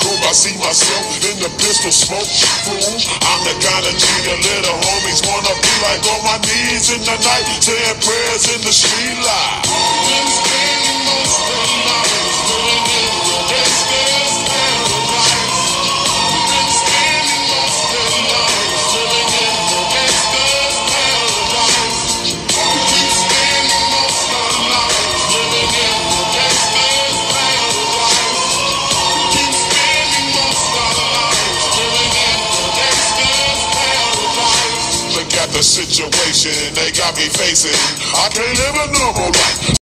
I see myself in the pistol smoke. Fool, I'm the kind of the little homies wanna be like on my knees in the night, saying prayers in the street. The situation they got me facing. I can't live a normal life.